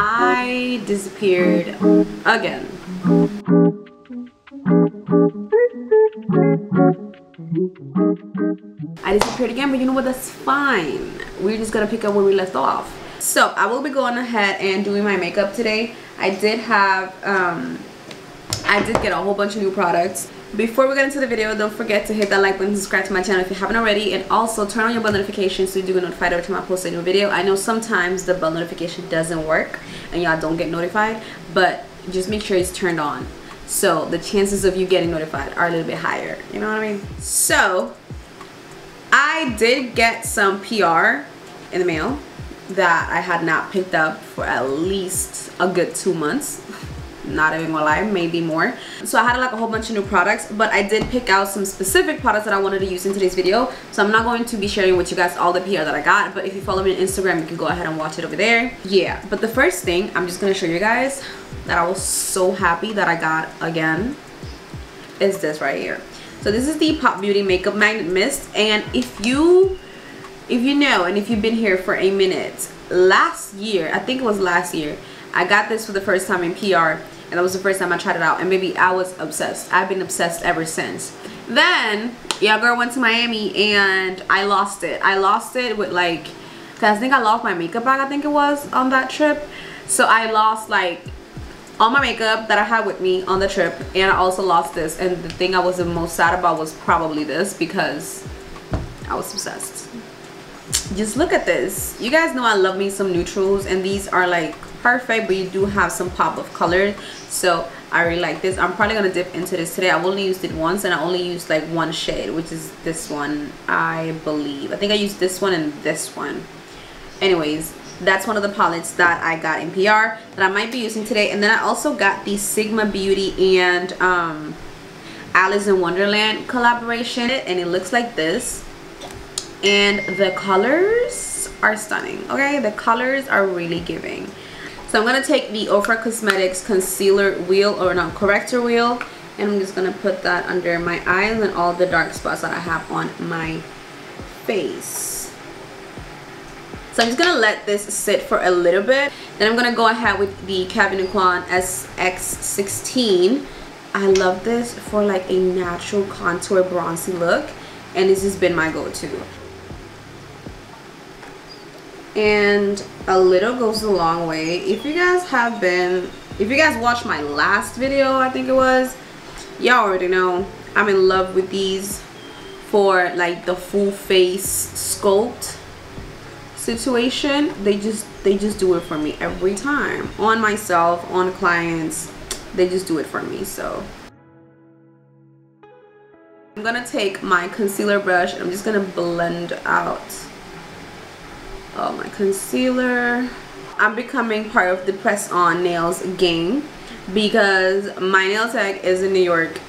I disappeared again. I disappeared again, but you know what? That's fine. We're just gonna pick up where we left off. So I will be going ahead and doing my makeup today. I did have, um, I did get a whole bunch of new products. Before we get into the video, don't forget to hit that like button, subscribe to my channel if you haven't already, and also turn on your bell notifications so you do get notified every time I post a new video. I know sometimes the bell notification doesn't work and y'all don't get notified, but just make sure it's turned on. So the chances of you getting notified are a little bit higher. You know what I mean? So I did get some PR in the mail that I had not picked up for at least a good two months not even gonna lie maybe more. So i had like a whole bunch of new products but i did pick out some specific products that i wanted to use in today's video. So i'm not going to be sharing with you guys all the pr that i got but if you follow me on instagram you can go ahead and watch it over there. Yeah but the first thing i'm just gonna show you guys that i was so happy that i got again is this right here. So this is the pop beauty makeup magnet mist and if you if you know and if you've been here for a minute last year i think it was last year i got this for the first time in pr and that was the first time I tried it out and baby I was obsessed. I've been obsessed ever since. Then yeah girl went to Miami and I lost it. I lost it with like cause I think I lost my makeup bag I think it was on that trip. So I lost like all my makeup that I had with me on the trip and I also lost this. And the thing I was the most sad about was probably this because I was obsessed. Just look at this. You guys know I love me some neutrals and these are like perfect but you do have some pop of color. So I really like this. I'm probably gonna dip into this today. I've only used it once and I only used like one shade which is this one I believe. I think I used this one and this one. Anyways that's one of the palettes that I got in PR that I might be using today. And then I also got the Sigma Beauty and um, Alice in Wonderland collaboration and it looks like this. And the colors are stunning okay? The colors are really giving so I'm going to take the Ofra Cosmetics concealer wheel or not corrector wheel and I'm just going to put that under my eyes and all the dark spots that I have on my face. So I'm just going to let this sit for a little bit. Then I'm going to go ahead with the Kevyn Aucoin SX16. I love this for like a natural contour bronzy look and this has been my go-to and a little goes a long way. If you guys have been if you guys watched my last video i think it was y'all already know i'm in love with these for like the full face sculpt situation. They just they just do it for me every time. On myself on clients they just do it for me so. I'm gonna take my concealer brush. And i'm just gonna blend out oh, my concealer. I'm becoming part of the press on nails gang because my nail tech is in new york.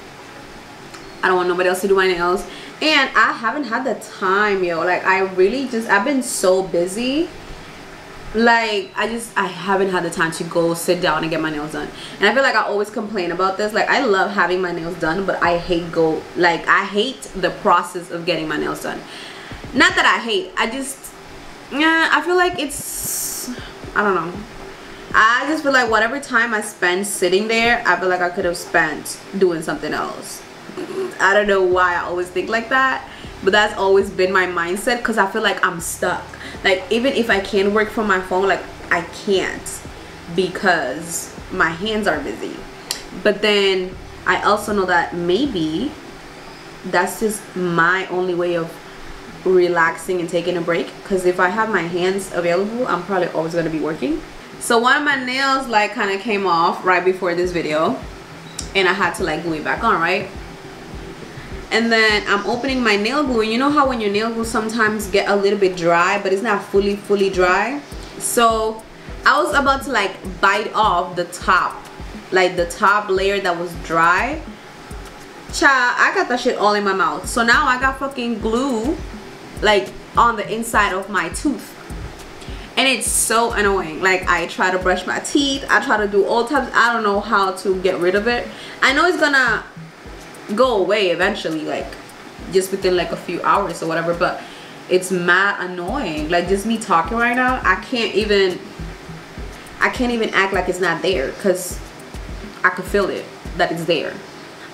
I don't want nobody else to do my nails. And i haven't had the time yo. Like i really just i've been so busy. Like i just i haven't had the time to go sit down and get my nails done. And i feel like i always complain about this. Like i love having my nails done but i hate go like i hate the process of getting my nails done. Not that i hate i just yeah i feel like it's i don't know. I just feel like whatever time i spend sitting there i feel like i could have spent doing something else. I don't know why i always think like that but that's always been my mindset because i feel like i'm stuck. Like even if i can work from my phone like i can't because my hands are busy. But then i also know that maybe that's just my only way of relaxing and taking a break because if I have my hands available I'm probably always going to be working. So one of my nails like kind of came off right before this video and I had to like glue it back on right? And then I'm opening my nail glue and you know how when your nail glue sometimes get a little bit dry but it's not fully fully dry? So I was about to like bite off the top like the top layer that was dry. Child I got that shit all in my mouth. So now I got fucking glue like on the inside of my tooth. And it's so annoying. Like I try to brush my teeth. I try to do all types I don't know how to get rid of it. I know it's gonna go away eventually like just within like a few hours or whatever but it's mad annoying. Like just me talking right now I can't even I can't even act like it's not there because I could feel it that it's there.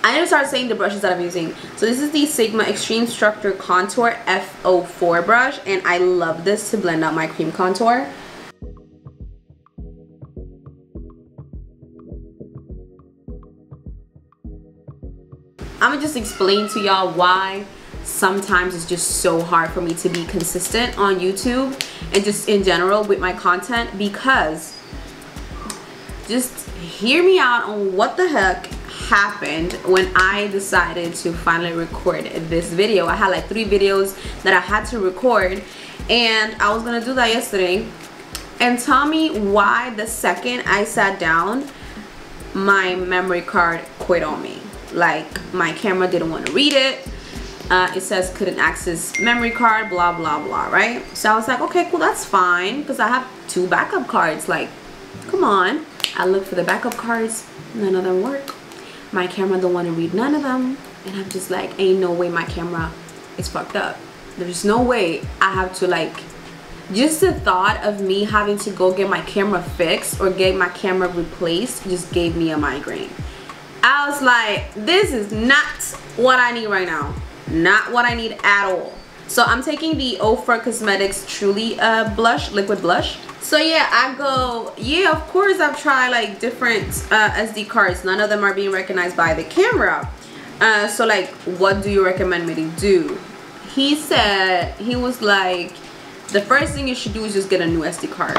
I need to start saying the brushes that I'm using. So this is the Sigma Extreme Structure Contour F04 brush and I love this to blend out my cream contour. I'm gonna just explain to y'all why sometimes it's just so hard for me to be consistent on YouTube and just in general with my content because just hear me out on what the heck happened when I decided to finally record this video. I had like three videos that I had to record and I was gonna do that yesterday. And tell me why the second I sat down my memory card quit on me. Like my camera didn't want to read it. Uh, it says couldn't access memory card blah blah blah right? So I was like okay cool that's fine because I have two backup cards. Like come on. I look for the backup cards none of them work my camera don't want to read none of them and I'm just like ain't no way my camera is fucked up there's no way I have to like just the thought of me having to go get my camera fixed or get my camera replaced just gave me a migraine I was like, this is not what I need right now. Not what I need at all. So I'm taking the Ofra Cosmetics Truly uh, blush, liquid blush. So yeah, I go, yeah, of course I've tried like different uh, SD cards. None of them are being recognized by the camera. Uh, so like, what do you recommend me to do? He said, he was like, the first thing you should do is just get a new SD card.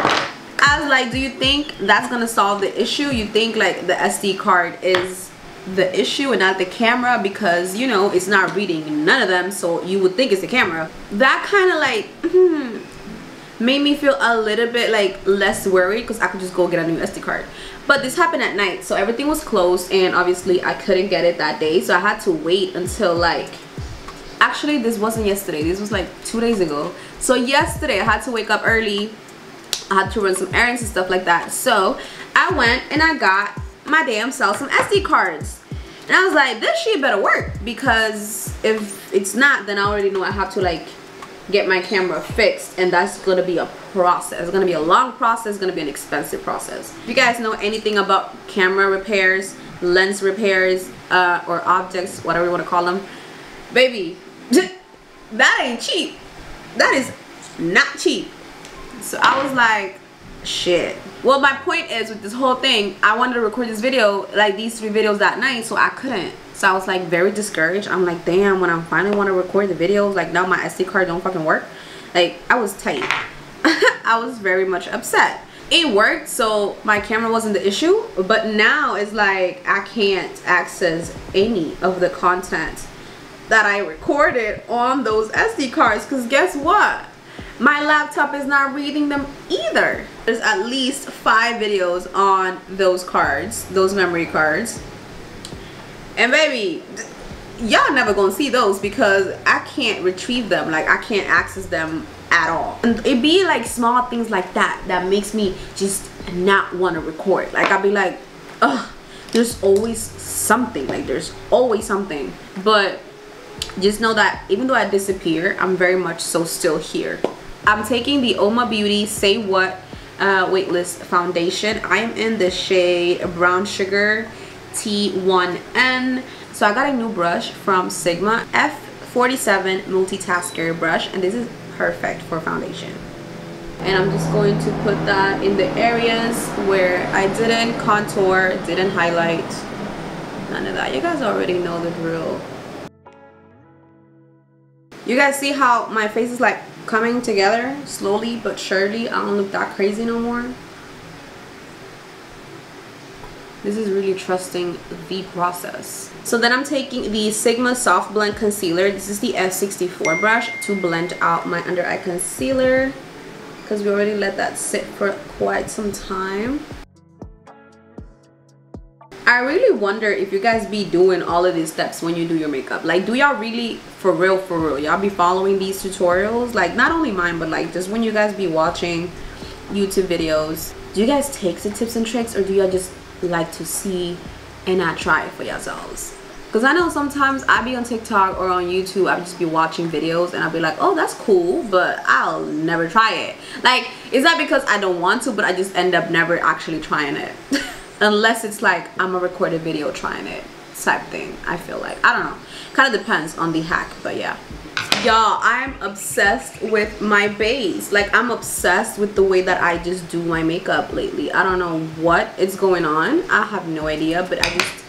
I was like, do you think that's gonna solve the issue? You think like the SD card is the issue and not the camera because you know it's not reading none of them so you would think it's the camera. That kind of like hmm, made me feel a little bit like less worried because I could just go get a new SD card. But this happened at night so everything was closed and obviously I couldn't get it that day so I had to wait until like actually this wasn't yesterday this was like two days ago. So yesterday I had to wake up early I had to run some errands and stuff like that. So I went and I got my damn self some SD cards. And I was like, this shit better work because if it's not, then I already know I have to like get my camera fixed and that's gonna be a process. It's gonna be a long process, it's gonna be an expensive process. If you guys know anything about camera repairs, lens repairs, uh, or objects, whatever you wanna call them, baby, that ain't cheap. That is not cheap. So I was like, shit. Well my point is with this whole thing i wanted to record this video like these three videos that night so i couldn't. So i was like very discouraged. I'm like damn when i finally want to record the videos like now my sd card don't fucking work. Like i was tight. I was very much upset. It worked so my camera wasn't the issue but now it's like i can't access any of the content that i recorded on those sd cards because guess what my laptop is not reading them either. There's at least five videos on those cards those memory cards. And baby y'all never gonna see those because I can't retrieve them. Like I can't access them at all. And it be like small things like that that makes me just not want to record. Like I'll be like ugh there's always something. Like there's always something. But just know that even though I disappear I'm very much so still here I'm taking the UOMA Beauty Say What uh, Weightless Foundation. I am in the shade Brown Sugar T1N. So I got a new brush from Sigma F47 Multitasker brush and this is perfect for foundation. And I'm just going to put that in the areas where I didn't contour, didn't highlight, none of that. You guys already know the drill. You guys see how my face is like coming together slowly but surely. I don't look that crazy no more. This is really trusting the process. So then I'm taking the Sigma Soft Blend Concealer. This is the F64 brush to blend out my under eye concealer because we already let that sit for quite some time. I really wonder if you guys be doing all of these steps when you do your makeup. Like, do y'all really, for real, for real, y'all be following these tutorials? Like, not only mine, but like, just when you guys be watching YouTube videos, do you guys take the tips and tricks or do y'all just like to see and not try it for yourselves? Because I know sometimes I be on TikTok or on YouTube, I just be watching videos and I'll be like, oh, that's cool, but I'll never try it. Like, is that because I don't want to, but I just end up never actually trying it. Unless it's like I'm a recorded video trying it type thing, I feel like. I don't know. Kind of depends on the hack, but yeah. Y'all, I'm obsessed with my base. Like, I'm obsessed with the way that I just do my makeup lately. I don't know what is going on. I have no idea, but I just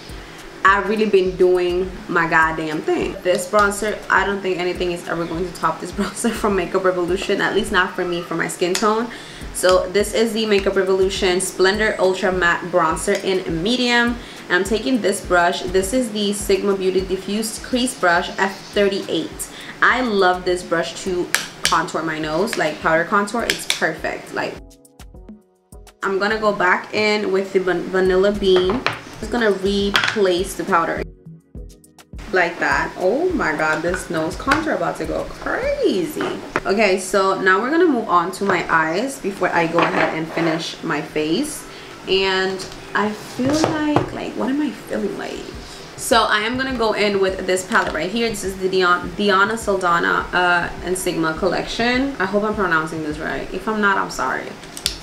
I've really been doing my goddamn thing. This bronzer, I don't think anything is ever going to top this bronzer from Makeup Revolution, at least not for me, for my skin tone. So this is the Makeup Revolution Splendor Ultra Matte Bronzer in medium. And I'm taking this brush. This is the Sigma Beauty Diffused Crease Brush F38. I love this brush to contour my nose, like powder contour. It's perfect. Like, I'm gonna go back in with the Vanilla Bean just gonna replace the powder. Like that. Oh my god this nose contour about to go crazy. Okay so now we're gonna move on to my eyes before i go ahead and finish my face. And i feel like like what am i feeling like? So i am gonna go in with this palette right here. This is the Dion, diana saldana uh and sigma collection. I hope i'm pronouncing this right. If i'm not i'm sorry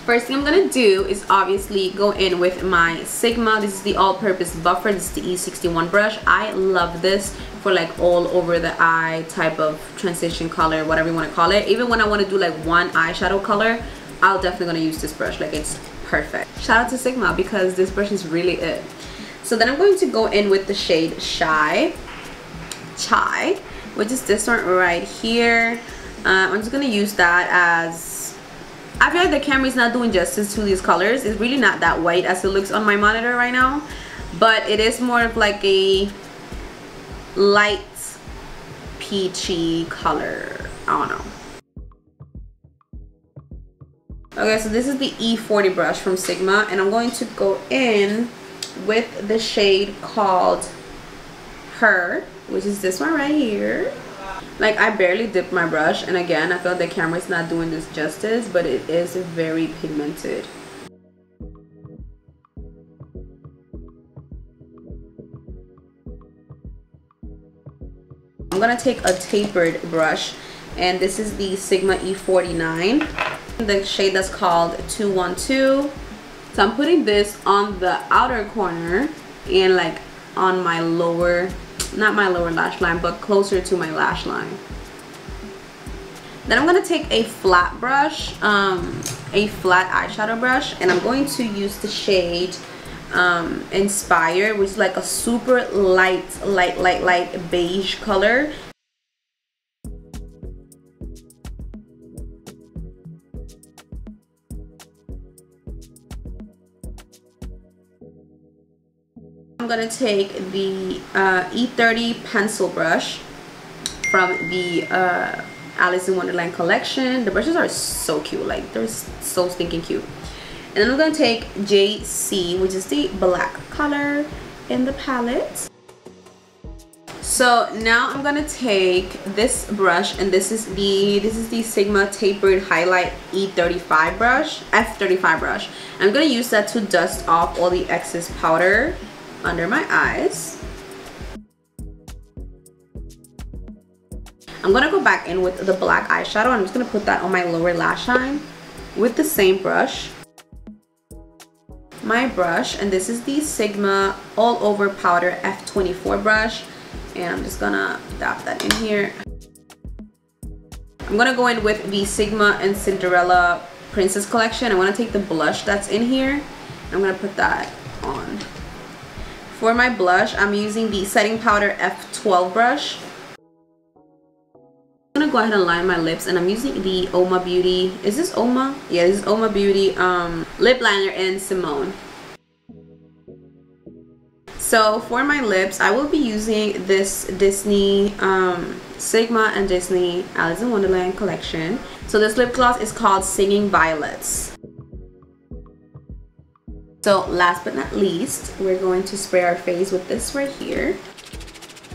First thing I'm going to do is obviously go in with my Sigma. This is the all-purpose buffer. This is the E61 brush. I love this for like all over the eye type of transition color, whatever you want to call it. Even when I want to do like one eyeshadow color, I'll definitely going to use this brush. Like it's perfect. Shout out to Sigma because this brush is really it. So then I'm going to go in with the shade Shy. Chai, which is this one right here. Uh, I'm just going to use that as I feel like the camera is not doing justice to these colors. It's really not that white as it looks on my monitor right now. But it is more of like a light peachy color. I don't know. Okay, so this is the E40 brush from Sigma. And I'm going to go in with the shade called Her. Which is this one right here like I barely dipped my brush and again I feel the camera is not doing this justice but it is very pigmented. I'm gonna take a tapered brush and this is the Sigma E49 the shade that's called 212 so I'm putting this on the outer corner and like on my lower not my lower lash line but closer to my lash line. Then I'm going to take a flat brush um, a flat eyeshadow brush and I'm going to use the shade um, Inspire which is like a super light light light light beige color I'm gonna take the uh, E30 pencil brush from the uh, Alice in Wonderland collection. The brushes are so cute, like they're so stinking cute. And then I'm gonna take JC, which is the black color in the palette. So now I'm gonna take this brush and this is the this is the Sigma tapered highlight E35 brush, F35 brush. I'm gonna use that to dust off all the excess powder under my eyes. I'm gonna go back in with the black eyeshadow. I'm just gonna put that on my lower lash line with the same brush. My brush, and this is the Sigma All Over Powder F24 brush. And I'm just gonna dab that in here. I'm gonna go in with the Sigma and Cinderella Princess Collection. I wanna take the blush that's in here. I'm gonna put that on. For my blush, I'm using the Setting Powder F12 brush. I'm gonna go ahead and line my lips and I'm using the UOMA Beauty, is this UOMA? Yeah, this is UOMA Beauty um, lip liner in Simone. So for my lips, I will be using this Disney um, Sigma and Disney Alice in Wonderland collection. So this lip gloss is called Singing Violets. So last but not least, we're going to spray our face with this right here.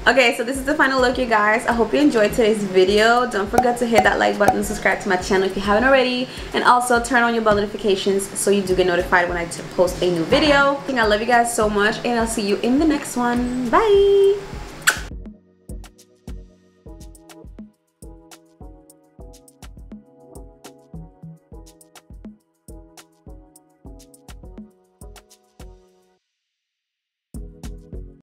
Okay, so this is the final look, you guys. I hope you enjoyed today's video. Don't forget to hit that like button, subscribe to my channel if you haven't already, and also turn on your bell notifications so you do get notified when I post a new video. I love you guys so much, and I'll see you in the next one. Bye!